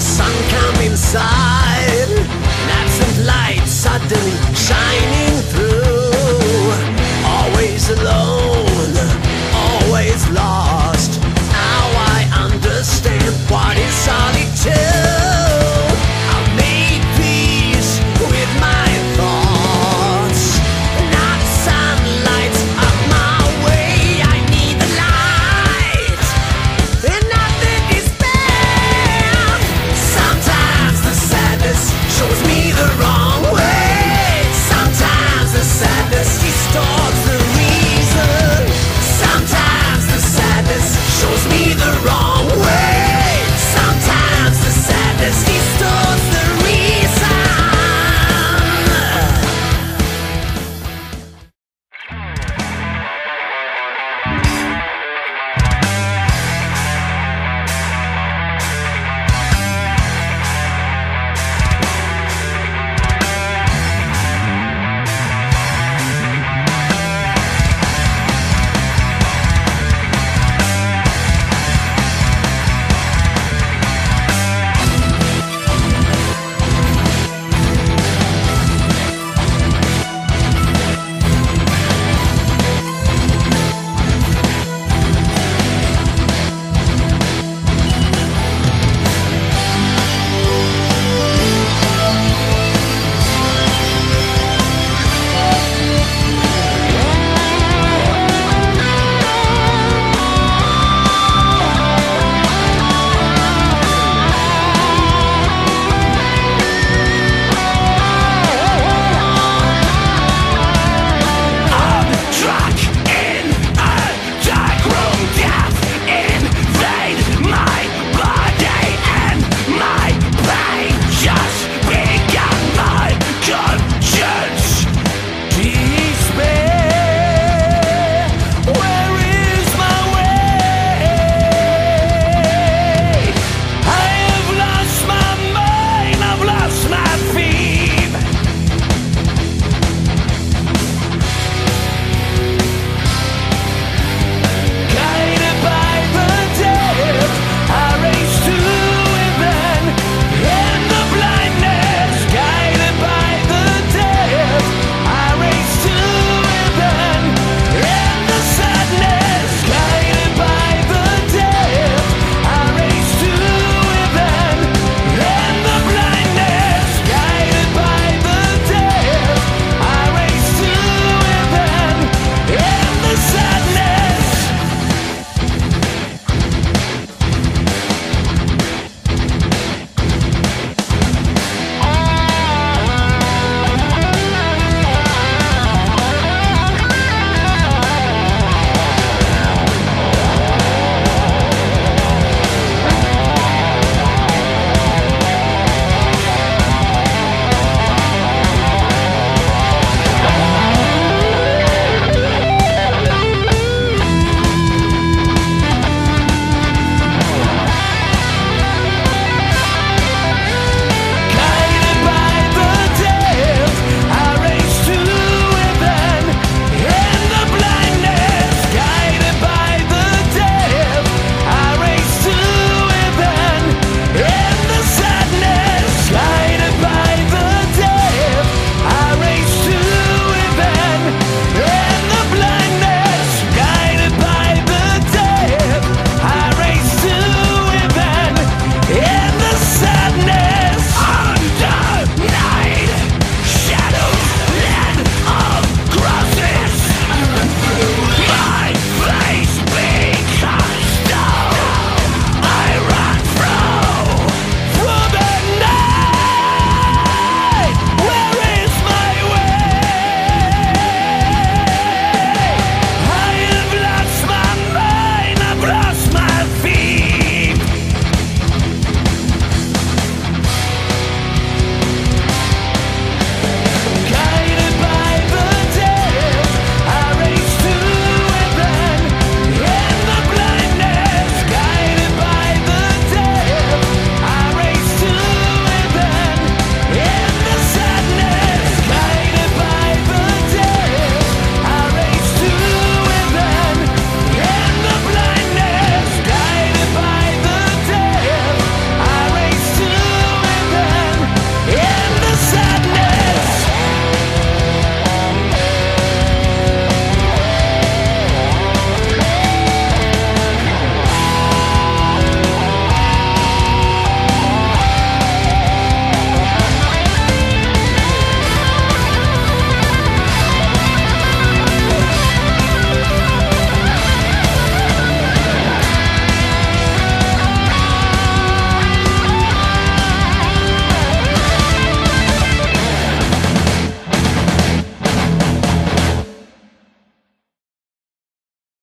sun come inside. Absent light suddenly shining through. Always alone.